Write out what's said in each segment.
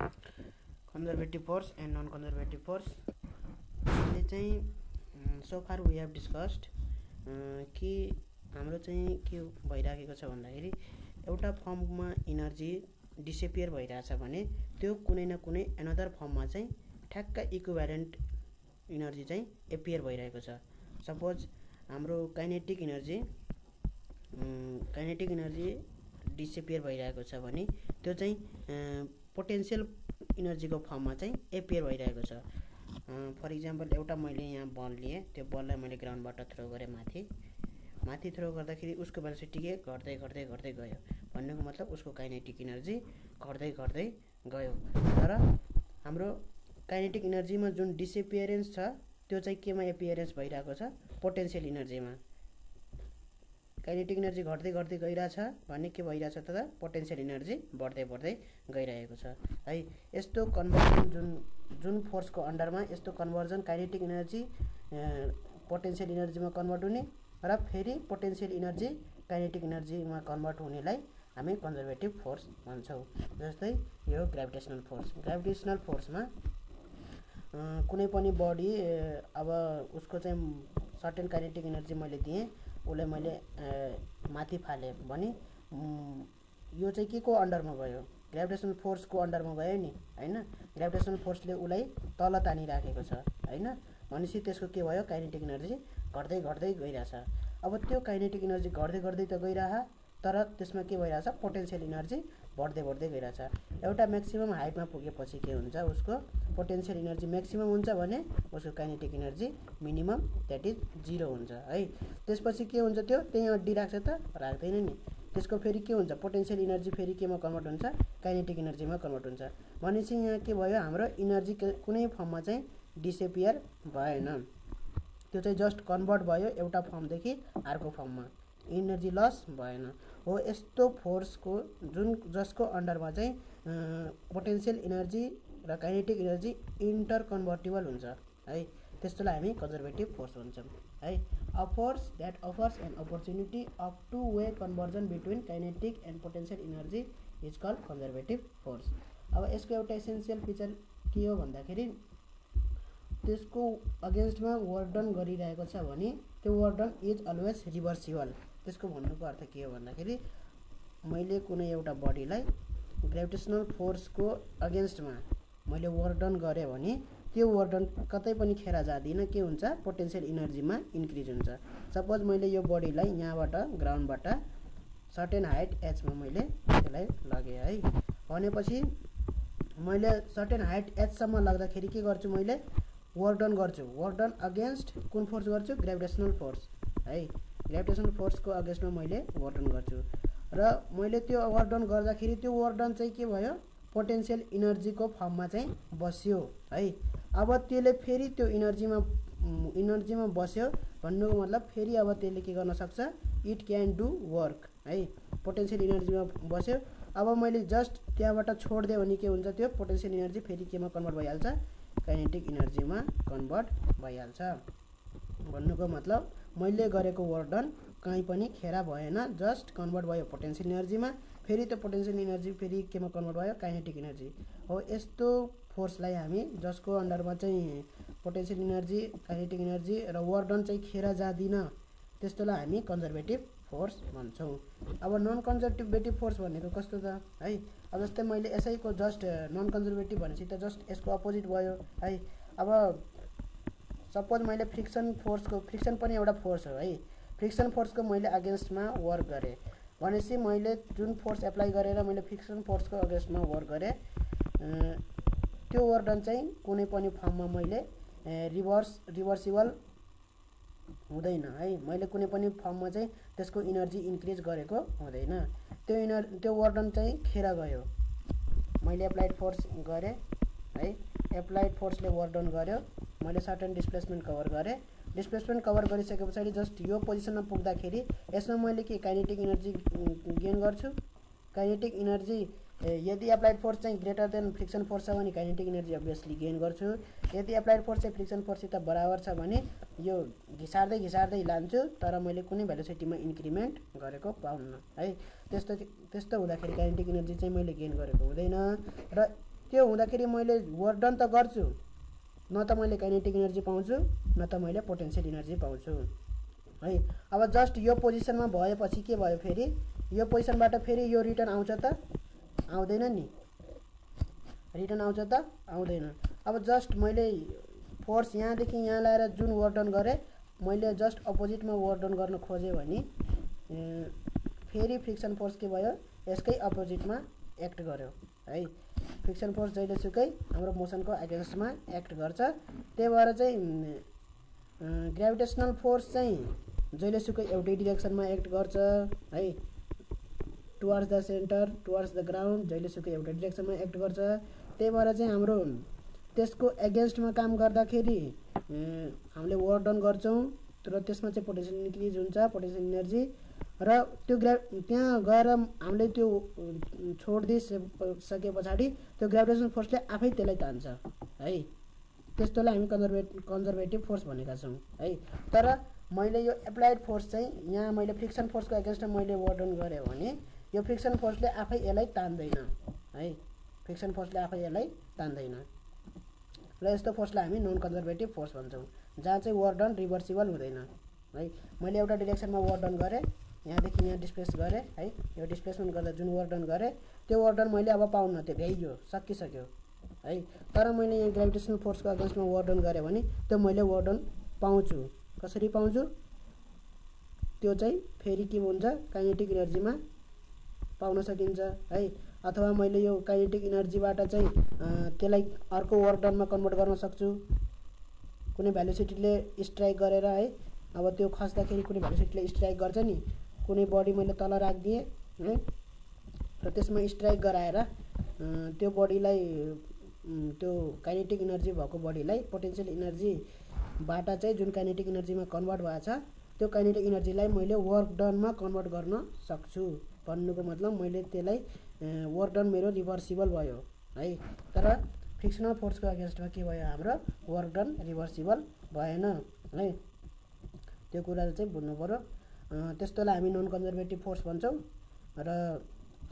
Conservative force and non conservative force हामीले चाहिँ so far we have discussed कि हाम्रो चाहिँ के भइराखेको छ भन्दाखेरि एउटा फर्ममा इनर्जी डिसेपियर भइरहेछ भने त्यो कुनै न कुनै एनदर फर्ममा चाहिँ ठ्याक्क इक्विभ्यालेन्ट इनर्जी चाहिँ एपियर भइरहेको छ। सपोज हाम्रो kinetic energy kinetic energy disappear भइरहेको छ भने त्यो चाहिँ पोटेन्सियल इनर्जीको फर्ममा चाहिँ एपियर भइरहेको छ। फर इक्जाम्पल एउटा मैले यहाँ बल लिएँ त्यो बललाई मैले ग्राउन्डबाट थ्रो गरेँ माथि। माथि थ्रो गर्दाखेरि उसको भेलोसिटी के घट्दै घट्दै घट्दै गयो। भन्नुको मतलब उसको काइनेटिक इनर्जी घट्दै घट्दै गयो। तर हाम्रो काइनेटिक इनर्जीमा जुन डिसएपियरेन्स छ त्यो चाहिँ केमा एपियरेन्स भइरहेको छ? पोटेन्सियल इनर्जीमा। काइनेटिक इनर्जी घट्दै घट्दै गइरहेछ भने के भइरहेछ त पोटेन्सियल इनर्जी बढ्दै बढ्दै गइरहेको छ। है यस्तो कन्भर्जन जुन जुन फोर्सको अन्डरमा यस्तो कन्भर्जन काइनेटिक इनर्जी पोटेन्सियल इनर्जीमा कन्भर्ट हुने र फेरि पोटेन्सियल इनर्जी काइनेटिक इनर्जीमा कन्भर्ट हुनेलाई हामी कन्जर्भेटिभ फोर्स भन्छौँ। जस्तै यो ग्राभिटेसनल फोर्स ग्राभिटेसनल फोर्समा कुनै पनि बडी अब उसको चाहिँ सर्टेन काइनेटिक इनर्जी मैले दिएँ उसलाई मैले माथि फालेँ भने यो चाहिँ के को अन्डरमा गयो ग्राभिटेसनल फोर्सको अन्डरमा गयो नि होइन? ग्राभिटेसनल फोर्सले उसलाई तल तानिराखेको छ होइन? भनेपछि त्यसको के भयो? काइनेटिक इनर्जी घट्दै घट्दै गइरहेछ। अब त्यो काइनेटिक इनर्जी घट्दै घट्दै त गइरह तर त्यसमा के भइरहेछ? पोटेन्सियल इनर्जी बढ्दै बढ्दै गइरहेछ एउटा म्याक्सिमम् हाइटमा पुगेपछि के हुन्छ उसको पोटेन्सियल इनर्जी म्याक्सिमम् हुन्छ भने उसको kinetic energy minimum that is zero हुन्छ है। त्यसपछि के हुन्छ त्यो? त्यहीँ अड्डी राख्छ त राख्दैन नि। त्यसको फेरि के हुन्छ? पोटेन्सियल इनर्जी फेरि केमा कन्भर्ट हुन्छ? काइनेटिक इनर्जीमा कन्भर्ट हुन्छ। भनेपछि यहाँ के भयो? हाम्रो इनर्जी कुनै फर्ममा चाहिँ डिसेपियर भएन। त्यो चाहिँ जस्ट कन्भर्ट भयो एउटा फर्मदेखि अर्को फर्ममा इनर्जी लस भएन। हो यस्तो फोर्सको जुन जसको अन्डरमा चाहिँ पोटेन्सियल इनर्जी र काइनेटिक इनर्जी इन्टर कन्भर्टिबल हुन्छ है? त्यस्तोलाई हामी कन्जर्भेटिभ फोर्स भन्छौँ है? A force that offers an opportunity of two way conversion between kinetic and potential energy is called conservative force अब यसको एउटा एसेन्सियल फिचर के हो भन्दाखेरि त्यसको अगेन्स्टमा वर्डन गरिरहेको छ भने त्यो वर्डन इज अलवेज रिभर्सिबल त्यसको भन्नुको अर्थ के हो भन्दाखेरि मैले कुनै एउटा बडीलाई ग्रेभिटेसनल फोर्सको अगेन्स्टमा मैले वर्डन गरेँ भने त्यो वर्डन कतै पनि खेर जाँदिनँ के हुन्छ? पोटेन्सियल इनर्जीमा इन्क्रिज हुन्छ। सपोज मैले यो बडीलाई यहाँबाट ग्राउन्डबाट सर्टेन हाइट एचमा मैले त्यसलाई लगेँ है। भनेपछि मैले सर्टेन हाइट एचसम्म लाग्दाखेरि के गर्छु मैले? वर्डन गर्छु। वर्डन अगेन्स्ट कुन फोर्स गर्छु? ग्रेभिटेसनल फोर्स है? ग्रेभिटेसनल फोर्सको अगेन्स्टमा मैले वर्डन गर्छु। र मैले त्यो वर्डन गर्दाखेरि त्यो वर्डन चाहिँ के भयो? पोटेन्सियल इनर्जीको फर्ममा चाहिँ बस्यो है? अब त्यसले फेरि त्यो इनर्जीमा इनर्जीमा बस्यो भन्नुको मतलब फेरि अब त्यसले के गर्न सक्छ? इट क्यान डु वर्क है? पोटेन्सियल इनर्जीमा बस्यो। अब मैले जस्ट त्यहाँबाट छोडिदिएँ भने के हुन्छ? त्यो पोटेन्सियल इनर्जी फेरि केमा कन्भर्ट भइहाल्छ? काइनेटिक इनर्जीमा कन्भर्ट भइहाल्छ। भन्नुको मतलब मैले गरेको वर्डन कहीँ पनि खेरा भएन जस्ट कन्भर्ट भयो पोटेन्सियल इनर्जीमा फेरि त्यो पोटेन्सियल इनर्जी फेरि केमा कन्भर्ट भयो? काइनेटिक इनर्जी हो यस्तो फोर्सलाई हामी जसको अन्डरमा चाहिँ पोटेन्सियल इनर्जी काइनेटिक इनर्जी र वर्डन चाहिँ खेर जाँदिन त्यस्तोलाई हामी कन्जर्भेटिभ फोर्स भन्छौँ। अब नन कन्जर्भेटिभ फोर्स भनेको कस्तो त? है अब जस्तै मैले यसैको जस्ट नन कन्जर्भेटिभ भनेपछि त जस्ट यसको अपोजिट भयो है। अब सपोज मैले फ्रिक्सन फोर्सको फ्रिक्सन पनि एउटा फोर्स हो है। फ्रिक्सन फोर्सको मैले अगेन्स्टमा वर्क गरेँ। भनेपछि मैले जुन फोर्स एप्लाई गरेर मैले फ्रिक्सन फोर्सको अगेन्स्टमा वर्क गरेँ त्यो वर्डन चाहिँ कुनै पनि फर्ममा मैले रिभर्स रिभर्सिबल हुँदैन है। मैले कुनै पनि फर्ममा चाहिँ त्यसको इनर्जी इन्क्रिज गरेको हुँदैन। त्यो इनर त्यो वर्डन चाहिँ खेर गयो। मैले एप्लाइड फोर्स गरेँ है। एप्लाइड फोर्सले वर्डन गर्यो। मैले सर्टन डिस्प्लेसमेन्ट कभर गरेँ। डिस्प्लेसमेन्ट कभर गरिसके पछाडि जस्ट यो पोजिसनमा पुग्दाखेरि यसमा मैले के काइनेटिक इनर्जी गेन गर्छु? काइनेटिक इनर्जी यदि एप्लाइड फोर्स चाहिँ ग्रेटर देन फ्रिक्सन फोर्स छ भने काइनेटिक इनर्जी अभियसली गेन गर्छु। यदि एप्लाइड फोर्स चाहिँ फ्रिक्सन फोर्ससित बराबर छ भने यो घिसार्दै घिसार्दै लान्छु तर मैले कुनै भेलोसिटीमा इन्क्रिमेन्ट गरेको पाउन्न है। त्यस्तो त्यस्तो हुँदाखेरि काइनेटिक इनर्जी चाहिँ मैले गेन गरेको हुँदैन। र त्यो हुँदाखेरि मैले वर्क डन त गर्छु न त मैले काइनेटिक इनर्जी पाउँछु न त मैले पोटेन्सियल इनर्जी पाउँछु है। अब जस्ट यो पोजिसनमा भएपछि के भयो फेरि? यो पोजिसनबाट फेरि यो रिटर्न आउँछ त? आउँदैन नि। रिटर्न आउँछ त आउँदैन। अब जस्ट मैले फोर्स यहाँदेखि यहाँ ल्याएर जुन वर्डन गरेँ मैले जस्ट अपोजिटमा वर्डन गर्न खोजेँ भने फेरि फ्रिक्सन फोर्स के भयो? यसकै अपोजिटमा एक्ट गर्यो है। फ्रिक्सन फोर्स जहिलेसुकै हाम्रो मोसनको एगेन्स्टमा एक्ट गर्छ। त्यही भएर चाहिँ ग्राभिटेसनल फोर्स चाहिँ जहिलेसुकै एउटै डिरेक्सनमा एक्ट गर्छ है। Towards the centre towards the ground जहिलेसुकै एउटै डिरेक्सनमा एक्ट गर्छ। त्यही भएर चाहिँ हाम्रो त्यसको एगेन्स्टमा काम गर्दाखेरि हामीले वर्क डन गर्छौँ तर त्यसमा चाहिँ पोटेन्सियल इन्क्रिज हुन्छ पोटेन्सियल इनर्जी र त्यो ग्रा त्यहाँ गएर हामीले त्यो छोडिदिइसके पछाडि त्यो ग्राभिटेसन फोर्सले आफै त्यसलाई तान्छ है। त्यस्तोलाई हामी कन्जर्भेट कन्जर्भेटिभ फोर्स भनेका छौँ है। तर मैले यो एप्लाइड फोर्स चाहिँ यहाँ मैले फ्रिक्सन फोर्सको एगेन्स्टमा मैले वर्डन गरेँ भने यो फ्रिक्सन फोर्सले आफै यसलाई तान्दैन है? फ्रिक्सन फोर्सले आफै यसलाई तान्दैन। र यस्तो फोर्सलाई हामी नन कन्जर्भेटिभ फोर्स भन्छौँ जहाँ चाहिँ वर्डन रिभर्सिबल हुँदैन है? मैले एउटा डिरेक्सनमा वर्डन गरेँ यहाँदेखि यहाँ डिस्प्लेस गरेँ है? यो डिस्प्लेसमेन्ट गर्दा जुन वर्डन गरेँ त्यो वर्डन मैले अब पाउन त्यो भ्याइयो सकिसक्यो है? तर मैले यहाँ ग्राभिटेसनल फोर्सको अगेन्स्टमा वर्डन गरेँ भने त्यो मैले वर्डन पाउँछु। कसरी पाउँछु? त्यो चाहिँ फेरि के हुन्छ? काइनेटिक इनर्जीमा पाउन सकिन्छ है? अथवा मैले यो काइनेटिक इनर्जीबाट चाहिँ त्यसलाई अर्को वर्डनमा कन्भर्ट गर्न सक्छु। कुनै भ्यालुसिटीले स्ट्राइक गरेर है? अब त्यो खस्दाखेरि कुनै भ्यालुसिटीले स्ट्राइक गर्छ नि। कुनै बडी मैले तल राखिदिएँ है? र त्यसमा स्ट्राइक गराएर त्यो बडीलाई त्यो काइनेटिक इनर्जी भएको बडीलाई पोटेन्सियल इनर्जीबाट चाहिँ जुन काइनेटिक इनर्जीमा कन्भर्ट भएको छ त्यो काइनेटिक इनर्जीलाई मैले वर्क डनमा कन्भर्ट गर्न सक्छु। भन्नुको मतलब मैले त्यसलाई वर्क डन मेरो रिभर्सिबल भयो है? तर फ्रिक्सनल फोर्सको अगेन्स्टमा के भयो? हाम्रो वर्क डन रिभर्सिबल भएन है? त्यो कुरा चाहिँ बुझ्नु पऱ्यो त्यस्तोलाई हामी नन कन्जर्भेटिभ फोर्स भन्छौँ। र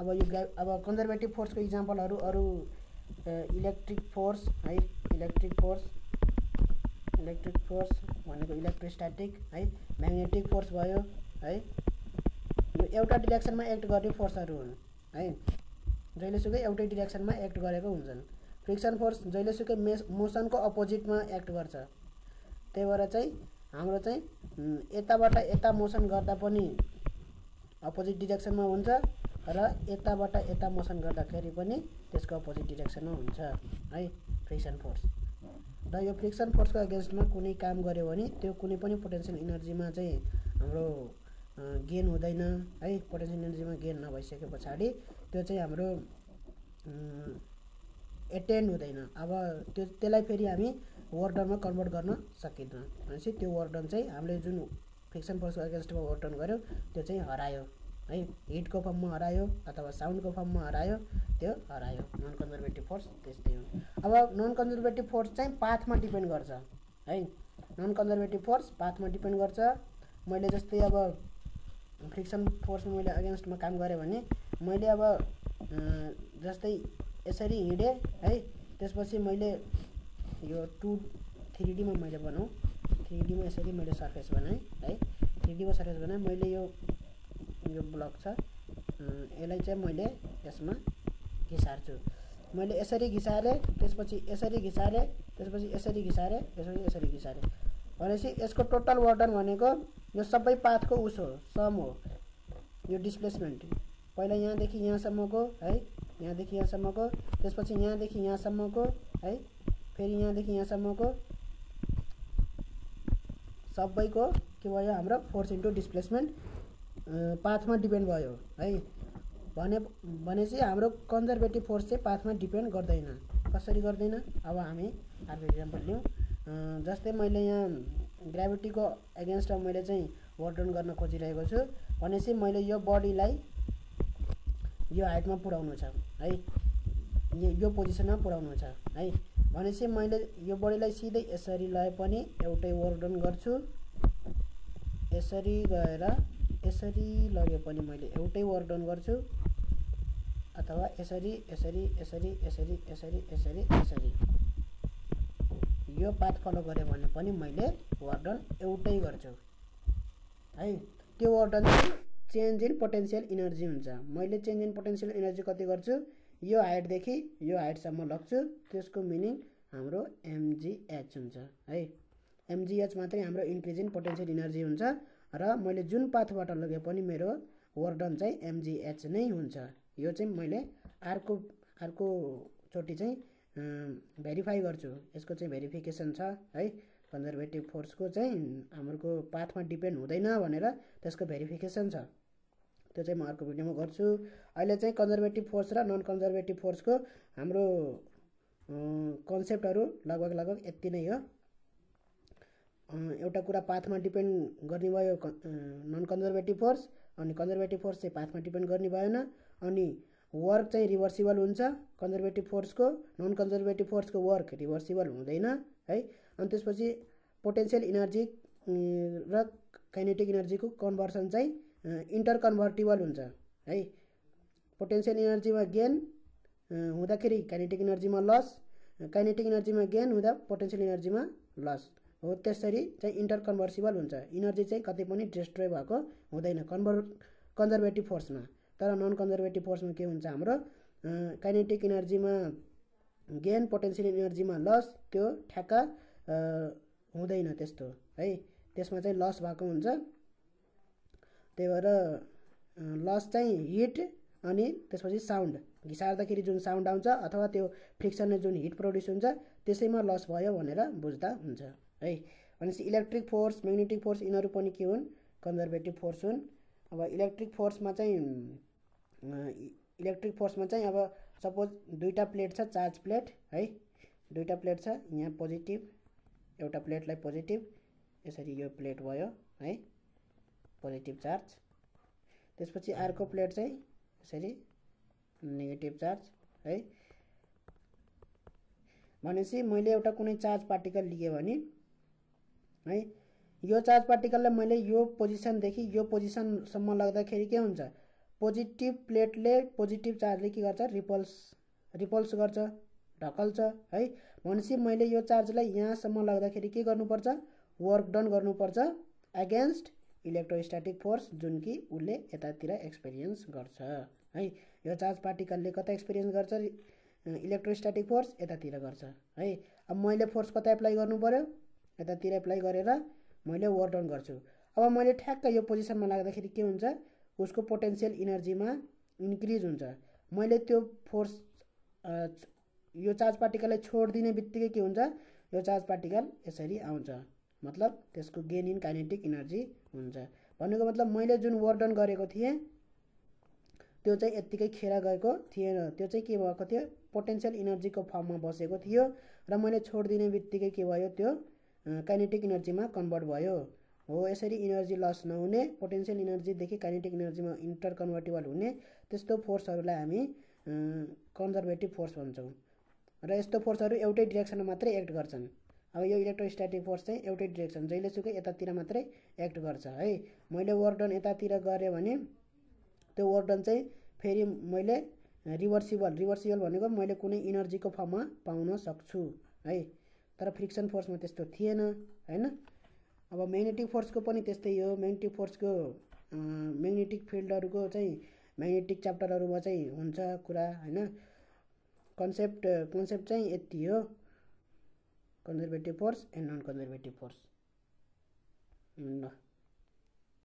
अब यो अब कन्जर्भेटिभ फोर्सको इक्जाम्पलहरू अरू इलेक्ट्रिक फोर्स है? इलेक्ट्रिक फोर्स इलेक्ट्रिक फोर्स भनेको इलेक्ट्रोस्ट्याटिक है? म्याग्नेटिक फोर्स भयो है? एउटा डिरेक्सनमा एक्ट गर्ने फोर्सहरू हुन् है? जहिलेसुकै एउटै डिरेक्सनमा एक्ट गरेको हुन्छन्। फ्रिक्सन फोर्स जहिलेसुकै मेस मोसनको अपोजिटमा एक्ट गर्छ। त्यही भएर चाहिँ हाम्रो चाहिँ यताबाट यता मोसन गर्दा पनि अपोजिट डिरेक्सनमा हुन्छ र यताबाट यता मोसन गर्दाखेरि पनि त्यसको अपोजिट डिरेक्सनमा हुन्छ है? फ्रिक्सन फोर्स र यो फ्रिक्सन फोर्सको अगेन्स्टमा कुनै काम गऱ्यो भने त्यो कुनै पनि पोटेन्सियल इनर्जीमा चाहिँ हाम्रो गेन हुँदैन है? पोटेन्सियल इनर्जीमा गेन नभइसके पछाडि त्यो चाहिँ हाम्रो एटेन्ड हुँदैन। अब त्यो त्यसलाई फेरि हामी वर्डनमा कन्भर्ट गर्न सकिँदैन। भनेपछि त्यो वर्डन चाहिँ हामीले जुन फ्रिक्सन फोर्सको अगेन्स्टमा वर्डन गऱ्यो त्यो चाहिँ हरायो है? हिटको फर्ममा हरायो अथवा साउन्डको फर्ममा हरायो त्यो हरायो। नन कन्जर्भेटिभ फोर्स त्यस्तै हो। अब नन कन्जर्भेटिभ फोर्स चाहिँ पाथमा डिपेन्ड गर्छ है? नन कन्जर्भेटिभ फोर्स पाथमा डिपेन्ड गर्छ। मैले जस्तै अब फ्रिक्सन फोर्समा मैले अगेन्स्टमा काम गरेँ भने मैले अब जस्तै यसरी हिँडेँ है त्यसपछि मैले यो टु थ्री डीमा मैले बनाऊँ। थ्री डीमा यसरी मैले सर्फेस बनाएँ है। थ्री डीमा सर्फेस बनाएँ मैले यो यो ब्लक छ यसलाई चाहिँ मैले यसमा घिसार्छु। मैले यसरी घिसारेँ त्यसपछि यसरी घिसारेँ त्यसपछि यसरी घिसारेँ त्यसपछि यसरी घिसारेँ। भनेपछि यसको टोटल वर्डन भनेको यो सबै पाथको उस हो सम हो यो डिस्प्लेसमेन्ट पहिला यहाँदेखि यहाँसम्मको है यहाँदेखि यहाँसम्मको त्यसपछि यहाँदेखि यहाँसम्मको है फेरि यहाँदेखि यहाँसम्मको। सबैको के भयो हाम्रो फोर्स इन्टु डिस्प्लेसमेन्ट पाथमा डिपेन्ड भयो है। भने भनेपछि हाम्रो कन्जर्भेटिभ फोर्स चाहिँ पाथमा डिपेन्ड गर्दैन। कसरी गर्दैन? अब हामी अर्को इक्जाम्पल लिउँ। जस्तै मैले यहाँ ग्राभिटीको एगेन्स्टमा मैले चाहिँ वर्डन गर्न खोजिरहेको छु। भनेपछि मैले यो बडीलाई यो हाइटमा पुऱ्याउनु छ है? यो पोजिसनमा पुऱ्याउनु छ है? भनेपछि मैले यो बडीलाई सिधै यसरी लए पनि एउटै वर्डन गर्छु। यसरी गएर यसरी लगे पनि मैले एउटै वर्डन गर्छु। अथवा यसरी यसरी यसरी यसरी यसरी यसरी यसरी। यो पाथ फलो गरेँ भने पनि मैले वर्डन एउटै गर्छु। है त्यो वर्डन चाहिँ चेन्ज इन पोटेन्सियल इनर्जी हुन्छ। मैले चेन्ज इन पोटेन्सियल इनर्जी कति गर्छु? यो हाइटदेखि यो हाइटसम्म लग्छु। त्यसको मिनिङ हाम्रो एमजिएच हुन्छ है। एमजिएच मात्रै हाम्रो इन्क्रिज इन पोटेन्सियल इनर्जी हुन्छ र मैले जुन पाथबाट लगे पनि मेरो वर्डन चाहिँ एमजिएच नै हुन्छ। यो चाहिँ मैले अर्को अर्कोचोटि चाहिँ भेरिफाई गर्छु। यसको चाहिँ भेरिफिकेसन छ है? कन्जर्भेटिभ फोर्सको चाहिँ हाम्रो पाथमा डिपेन्ड हुँदैन भनेर त्यसको भेरिफिकेसन छ। त्यो चाहिँ म अर्को भिडियोमा गर्छु। अहिले चाहिँ कन्जर्भेटिभ फोर्स र नन कन्जर्भेटिभ फोर्सको हाम्रो कन्सेप्टहरू लगभग लगभग यति नै हो। एउटा कुरा पाथमा डिपेन्ड गर्ने भयो नन कन्जर्भेटिभ फोर्स अनि कन्जर्भेटिभ फोर्स चाहिँ पाथमा डिपेन्ड गर्ने भएन। अनि वर्क चाहिँ रिभर्सिबल हुन्छ कन्जर्भेटिभ फोर्सको नन कन्जर्भेटिभ फोर्सको वर्क रिभर्सिबल हुँदैन है? अनि त्यसपछि पोटेन्सियल इनर्जी र काइनेटिक इनर्जीको कन्भर्सन चाहिँ इन्टर कन्भर्टिबल हुन्छ है? पोटेन्सियल इनर्जीमा गेन हुँदाखेरि काइनेटिक इनर्जीमा लस काइनेटिक इनर्जीमा गेन हुँदा पोटेन्सियल इनर्जीमा लस हो? त्यसरी चाहिँ इन्टर कन्भर्सिबल हुन्छ। इनर्जी चाहिँ कतै पनि डिस्ट्रोय भएको हुँदैन। कन्भर कन्जर्भेटिभ फोर्समा तर नन कन्जर्भेटिभ फोर्समा के हुन्छ हाम्रो काइनेटिक इनर्जीमा गेन पोटेन्सियल इनर्जीमा लस त्यो ठ्याक्क हुँदैन त्यस्तो है। त्यसमा चाहिँ लस भएको हुन्छ। त्यही भएर लस चाहिँ हिट अनि त्यसपछि साउन्ड घिसार्दाखेरि जुन साउन्ड आउँछ अथवा त्यो फ्रिक्सनले जुन हिट प्रड्युस हुन्छ त्यसैमा लस भयो भनेर बुझ्दा हुन्छ है। भनेपछि इलेक्ट्रिक फोर्स म्याग्नेटिक फोर्स यिनीहरू पनि के हुन्? कन्जर्भेटिभ फोर्स हुन्। अब इलेक्ट्रिक फोर्समा चाहिँ इलेक्ट्रिक फोर्समा चाहिँ अब सपोज दुईवटा प्लेट छ चार्ज प्लेट है? दुईवटा प्लेट छ यहाँ पोजिटिभ एउटा प्लेटलाई पोजिटिभ यसरी यो प्लेट भयो है? Positive charge. त्यसपछि अर्को प्लेट चाहिँ यसरी नेगेटिभ चार्ज है? भनेपछि मैले एउटा कुनै चार्ज पार्टिकल लिएँ भने है? यो चार्ज पार्टिकललाई मैले यो पोजिसनदेखि यो पोजिसनसम्म लग्दाखेरि के हुन्छ? पोजिटिभ प्लेटले पोजिटिभ चार्जले के गर्छ? रिपल्स रिपल्स गर्छ ढकल्छ है? भनेपछि मैले यो चार्जलाई यहाँसम्म लग्दाखेरि के गर्नुपर्छ? वर्क डन गर्नुपर्छ एगेन्स्ट इलेक्ट्रोस्ट्याटिक फोर्स जुन कि उसले यतातिर एक्सपिरियन्स गर्छ है? यो चार्ज पार्टिकलले कता एक्सपिरियन्स गर्छ? इलेक्ट्रोस्ट्याटिक फोर्स यतातिर गर्छ है? अब मैले फोर्स कता एप्लाई गर्नु पऱ्यो यतातिर एप्लाई गरेर मैले वर्क डाउन गर्छु। अब मैले ठ्याक्क यो पोजिसनमा लाग्दाखेरि के हुन्छ? उसको पोटेन्सियल इनर्जीमा इन्क्रिज हुन्छ। मैले त्यो फोर्स यो चार्ज पार्टिकललाई छोडिदिने बित्तिकै के हुन्छ? यो चार्ज पार्टिकल यसरी आउँछ। मतलब त्यसको गेन इन काइनेटिक इनर्जी हुन्छ। भनेको मतलब मैले जुन वर्क डन गरेको थिएँ त्यो चाहिँ यत्तिकै खेर गएको थिएन। त्यो चाहिँ के भएको थियो? पोटेन्सियल इनर्जीको फर्ममा बसेको थियो र मैले छोडिदिने बित्तिकै के भयो? त्यो काइनेटिक इनर्जीमा कन्भर्ट भयो। हो यसरी इनर्जी लस नहुने पोटेन्सियल इनर्जीदेखि काइनेटिक इनर्जीमा इन्टर कन्भर्टेबल हुने त्यस्तो फोर्सहरूलाई हामी कन्जर्भेटिभ फोर्स भन्छौँ। र यस्तो फोर्सहरू एउटै डिरेक्सनमा मात्रै एक्ट गर्छन्। अब यो इलेक्ट्रोस्ट्याटिक फोर्स चाहिँ एउटै डिरेक्सन जहिले सुकै यतातिर मात्रै एक्ट गर्छ है। मैले वर्डन यतातिर गरेँ भने त्यो वर्डन चाहिँ फेरि मैले रिभर्सिबल रिभर्सिबल भनेको मैले कुनै इनर्जीको फर्ममा पाउन सक्छु है। तर फ्रिक्सन फोर्समा त्यस्तो थिएन होइन? अब म्याग्नेटिक फोर्सको पनि त्यस्तै हो। म्याग्नेटिक फोर्सको म्याग्नेटिक फिल्डहरूको चाहिँ म्याग्नेटिक च्याप्टरहरूमा चाहिँ हुन्छ कुरा होइन? कन्सेप्ट कन्सेप्ट चाहिँ यति हो। Conservative force and non conservative force ल